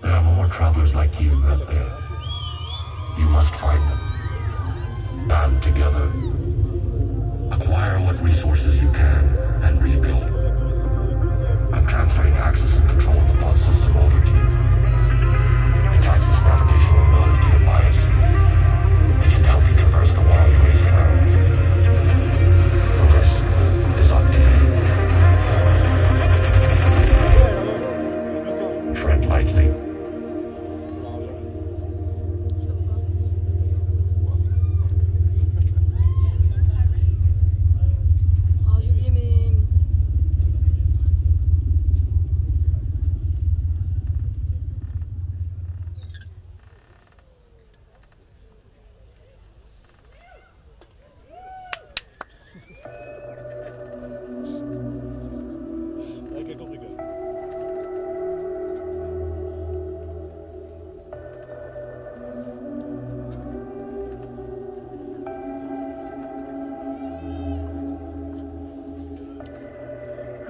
There are more travelers like you out there. You must find them. Band together. Acquire what resources you can and rebuild. I'm transferring access and control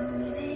Music.